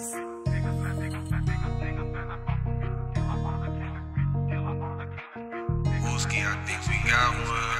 Os que atingem we.